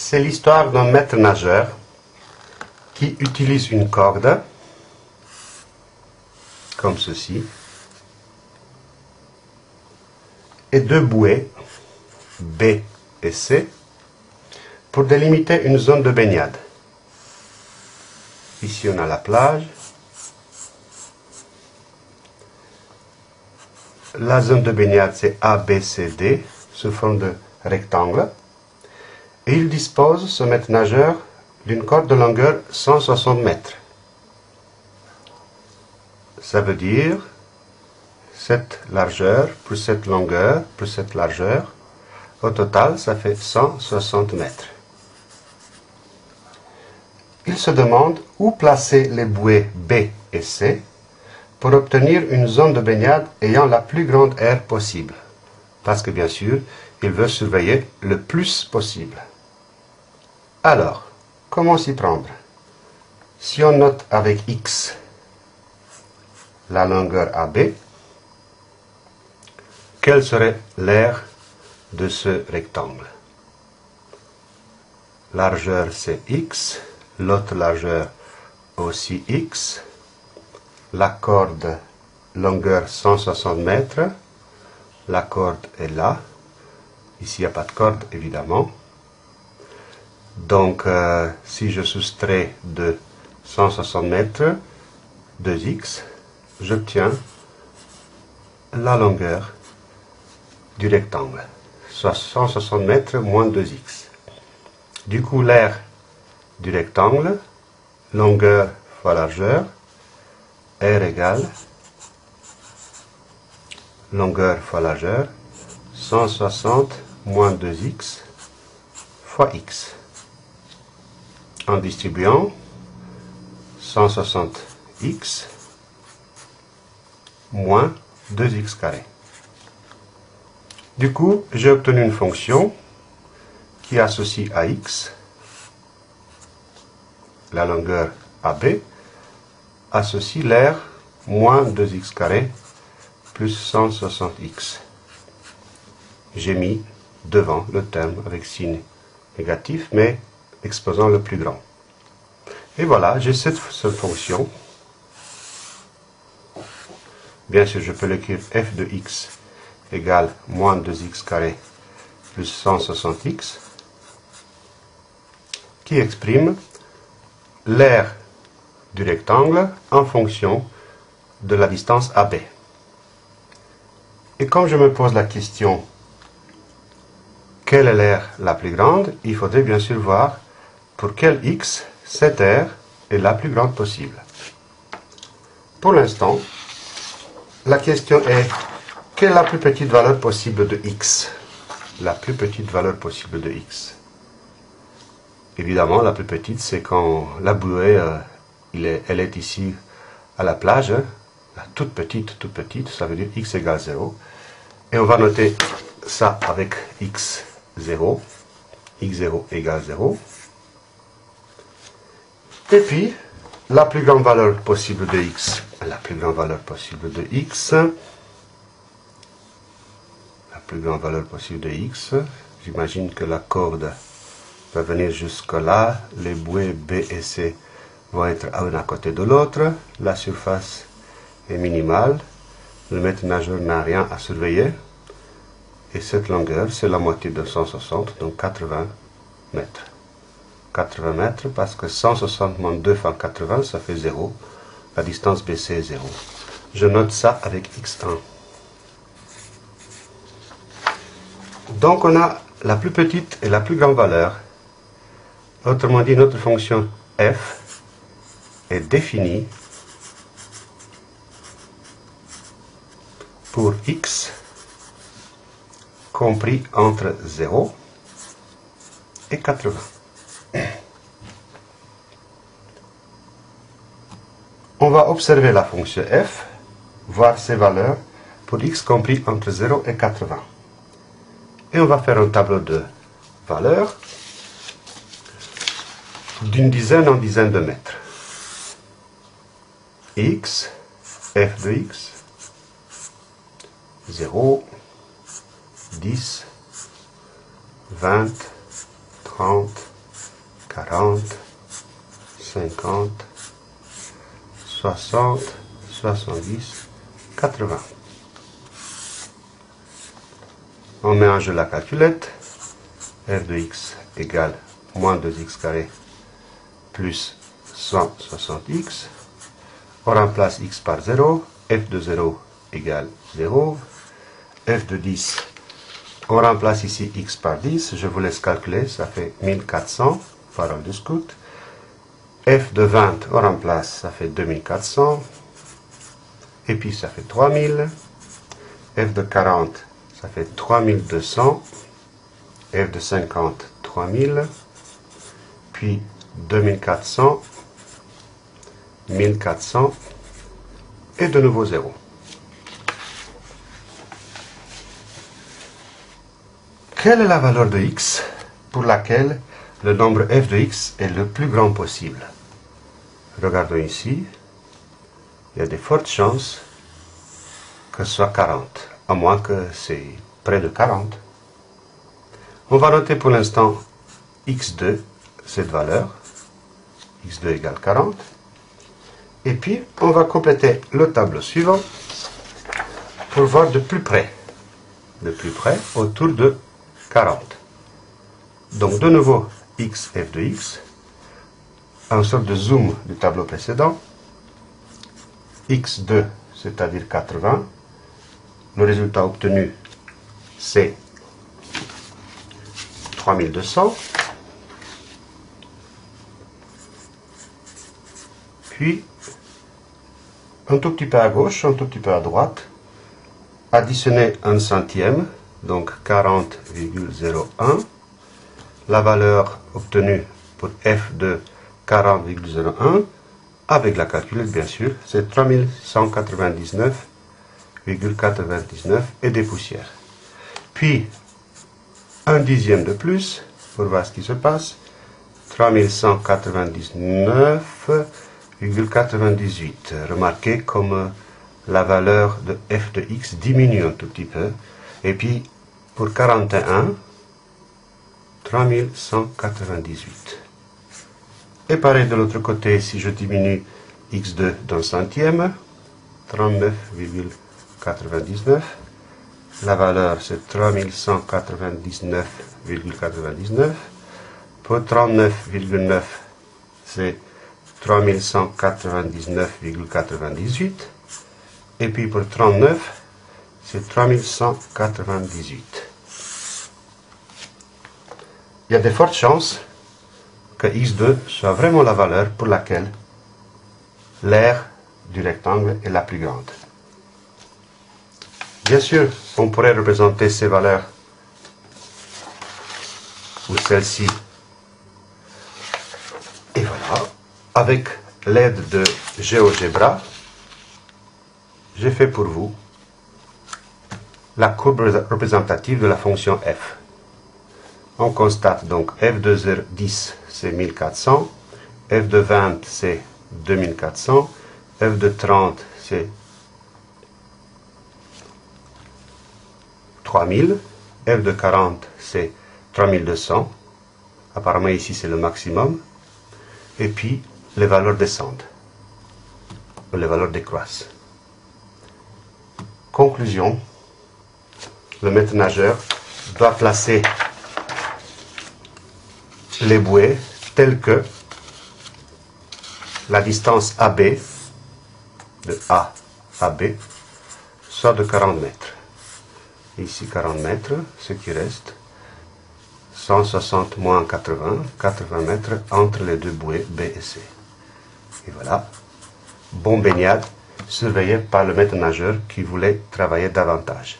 c'est l'histoire d'un maître nageur qui utilise une corde, comme ceci, et deux bouées, B et C, pour délimiter une zone de baignade. Ici, on a la plage. La zone de baignade, c'est A, B, C, D, sous forme de rectangle. Il dispose, ce maître nageur, d'une corde de longueur 160 mètres. Ça veut dire cette largeur plus cette longueur plus cette largeur. Au total, ça fait 160 mètres. Il se demande où placer les bouées B et C pour obtenir une zone de baignade ayant la plus grande aire possible. Parce que bien sûr, il veut surveiller le plus possible. Alors, comment s'y prendre? Si on note avec X la longueur AB, quelle serait l'aire de ce rectangle? Largeur c'est X, l'autre largeur aussi X, la corde longueur 160 mètres, la corde est là, ici il n'y a pas de corde évidemment, donc euh, si je soustrais de 160 mètres, 2x, j'obtiens la longueur du rectangle, soit 160 mètres moins 2x. Du coup, l'aire du rectangle, longueur fois largeur, R égale longueur fois largeur, 160 moins 2x fois x. En distribuant 160x moins 2x carré. Du coup, j'ai obtenu une fonction qui associe à x la longueur AB associe l'air moins 2x carré plus 160x. J'ai mis devant le terme avec signe négatif, mais exposant le plus grand. Et voilà, j'ai cette, cette, fonction. Bien sûr, je peux l'écrire f de x égale moins 2x carré plus 160x, qui exprime l'aire du rectangle en fonction de la distance AB. Et comme je me pose la question quelle est l'aire la plus grande, il faudrait bien sûr voir pour quel x cette aire est la plus grande possible. Pour l'instant, la question est quelle est la plus petite valeur possible de x? La plus petite valeur possible de x. Évidemment, la plus petite, c'est quand la bouée, euh, est, elle est ici à la plage. Hein. Toute petite, toute petite, ça veut dire x égale 0. Et on va noter ça avec x0. x0 égale 0. Et puis, la plus grande valeur possible de x. La plus grande valeur possible de x. La plus grande valeur possible de x. J'imagine que la corde va venir jusque là. Les bouées B et C vont être un à côté de l'autre. La surface est minimale. Le maître nageur n'a rien à surveiller. Et cette longueur, c'est la moitié de 160, donc 80 mètres. 80 mètres parce que 160 moins 2 fois 80, ça fait 0. La distance BC est 0. Je note ça avec x1. Donc on a la plus petite et la plus grande valeur. Autrement dit, notre fonction f est définie pour x compris entre 0 et 80. On va observer la fonction f, voir ses valeurs pour x compris entre 0 et 80. Et on va faire un tableau de valeurs d'une dizaine en dizaine de mètres. x, f de x, 0, 10, 20, 30, 40, 50, 60, 70, 80. On mélange la calculette. f de x égale moins 2x carré plus 160x. On remplace x par 0. f de 0 égale 0. f de 10, on remplace ici x par 10. Je vous laisse calculer, ça fait 1400, parole de scout. f de 20, on remplace, ça fait 2400. Et puis ça fait 3000. f de 40, ça fait 3200. f de 50, 3000. Puis 2400, 1400 et de nouveau 0. Quelle est la valeur de x pour laquelle le nombre f de x est le plus grand possible Regardons ici. Il y a de fortes chances que ce soit 40, à moins que c'est près de 40. On va noter pour l'instant x2, cette valeur. x2 égale 40. Et puis, on va compléter le tableau suivant pour voir de plus près. De plus près, autour de 40. Donc, de nouveau, x, f de x. Un sorte de zoom du tableau précédent. x2, c'est-à-dire 80. Le résultat obtenu, c'est 3200. Puis, un tout petit peu à gauche, un tout petit peu à droite, additionner un centième, donc 40,01. La valeur obtenue pour f de 40,01, avec la calculette bien sûr, c'est 3199,99 et des poussières. Puis, un dixième de plus, pour voir ce qui se passe, 3199 98. Remarquez comme la valeur de f de x diminue un tout petit peu. Et puis, pour 41, 3198. Et pareil de l'autre côté, si je diminue x2 d'un centième, 39,99. La valeur, c'est 3199,99. Pour 39,9, c'est 3199,98. Et puis pour 39, c'est 3198. Il y a de fortes chances que x2 soit vraiment la valeur pour laquelle l'aire du rectangle est la plus grande. Bien sûr, on pourrait représenter ces valeurs ou celle-ci. Et voilà avec l'aide de GeoGebra, j'ai fait pour vous la courbe représentative de la fonction f. On constate donc f de 10 c'est 1400, f de 20 c'est 2400, f de 30 c'est 3000, f de 40 c'est 3200, apparemment ici c'est le maximum, et puis les valeurs descendent, les valeurs décroissent. Conclusion, le maître nageur doit placer les bouées telles que la distance AB, de A à B, soit de 40 mètres. Ici 40 mètres, ce qui reste, 160 moins 80, 80 mètres entre les deux bouées B et C. Et voilà, bon baignade, surveillé par le maître nageur qui voulait travailler davantage.